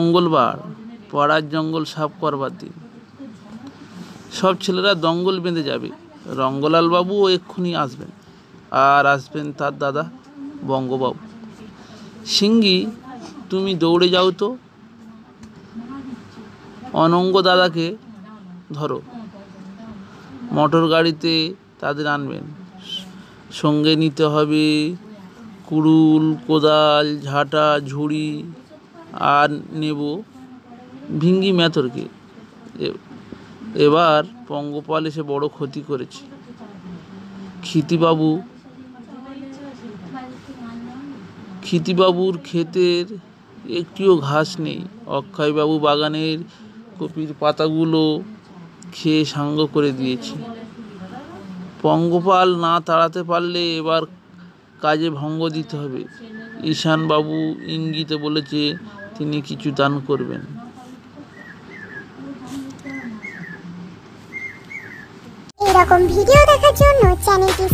মঙ্গলবার, পাড়ার জঙ্গল সাফ করবার দিন। সব ছেলেরা দঙ্গল বেঁধে যাবে। রঙ্গলাল বাবুও এক্ষুনি আসবেন। আর আসবেন তার দাদা বঙ্গবাবু। সিঙ্গি, তুমি দৌড়ে যাও তো। অনঙ্গ দাদাকে ধরো। মোটর গাড়িতে তাদের আনবেন। সঙ্গে নিতে হবে কুড়ুল, কোদাল, ঝাঁটা, ঝুড়ি। আর নেব ভিঙ্গি মেথরকে এ- এবার পঙ্গপাল এসে বড় ক্ষতি করেছে। ক্ষিতিবাবু ক্ষিতিবাবুর ক্ষেতের একটিও ঘাস নেই। অক্ষয়বাবু বাগানের কপির পাতাগুলো খেয়ে সাঙ্গ করে দিয়েছে। পঙ্গপাল না তাড়াতে পারলে এবার কাজে ভঙ্গ দিতে হবে। ঈশানবাবু ইঙ্গিতে বলেছে তিনি কিছু দান করবেন। এরকম ভিডিও দেখার জন্য চ্যানেলটি